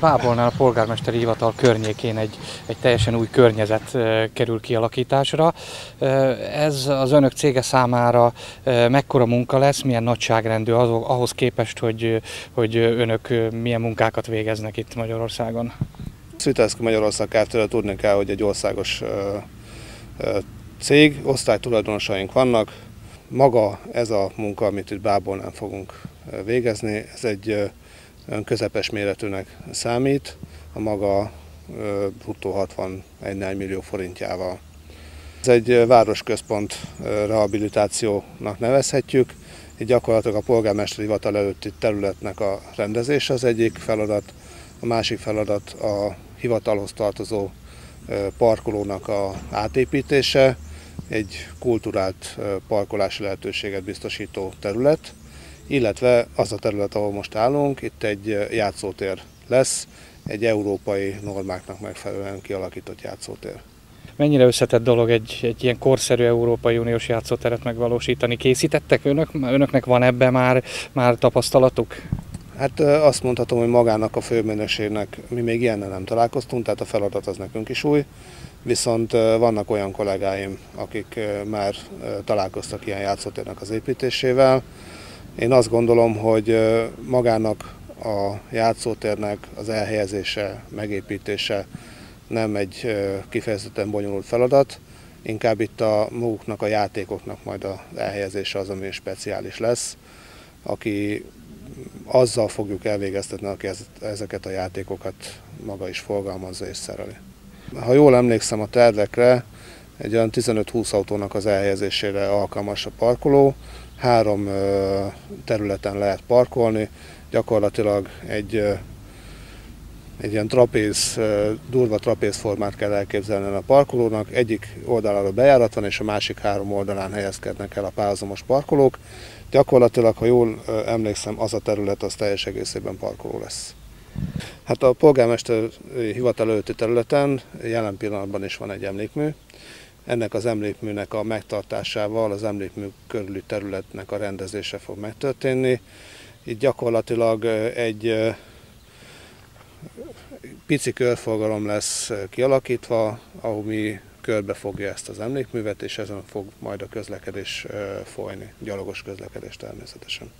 Bábolnál a polgármesteri hivatal környékén egy, egy teljesen új környezet kerül kialakításra. Ez az önök cége számára mekkora munka lesz, milyen nagyságrendű ahhoz képest, hogy, hogy önök milyen munkákat végeznek itt Magyarországon? Szvitelszki Magyarország Kft. tudni kell, hogy egy országos cég, osztálytulajdonosaink vannak. Maga ez a munka, amit itt Bábolnál fogunk végezni, ez egy közepes méretűnek számít, a maga bruttó 61 millió forintjával. Ez egy városközpont rehabilitációnak nevezhetjük, itt gyakorlatilag a polgármesteri hivatal előtti területnek a rendezése az egyik feladat, a másik feladat a hivatalhoz tartozó parkolónak a átépítése, egy kulturált parkolási lehetőséget biztosító terület, illetve az a terület, ahol most állunk, itt egy játszótér lesz, egy európai normáknak megfelelően kialakított játszótér. Mennyire összetett dolog egy, egy ilyen korszerű Európai Uniós játszóteret megvalósítani? Készítettek önök? Önöknek van ebbe már, már tapasztalatuk? Hát azt mondhatom, hogy magának a főmenőségnek mi még ilyennel nem találkoztunk, tehát a feladat az nekünk is új, viszont vannak olyan kollégáim, akik már találkoztak ilyen játszótérnek az építésével. Én azt gondolom, hogy magának a játszótérnek az elhelyezése, megépítése nem egy kifejezetten bonyolult feladat, inkább itt a maguknak a játékoknak majd az elhelyezése az, ami speciális lesz, aki azzal fogjuk elvégeztetni, aki ezeket a játékokat maga is forgalmazza és szereli. Ha jól emlékszem a tervekre, egy olyan 15-20 autónak az elhelyezésére alkalmas a parkoló, három területen lehet parkolni, gyakorlatilag egy, egy ilyen trapéz, durva trapéz formát kell elképzelni a parkolónak, egyik oldalára bejárat van, és a másik három oldalán helyezkednek el a párhuzamos parkolók. Gyakorlatilag, ha jól emlékszem, az a terület az teljes egészében parkoló lesz. Hát a polgármester hivatal előtti területen jelen pillanatban is van egy emlékmű. Ennek az emlékműnek a megtartásával az emlékmű körüli területnek a rendezése fog megtörténni. Itt gyakorlatilag egy pici körforgalom lesz kialakítva, ahol mi körbefogja ezt az emlékművet, és ezen fog majd a közlekedés folyni, gyalogos közlekedés természetesen.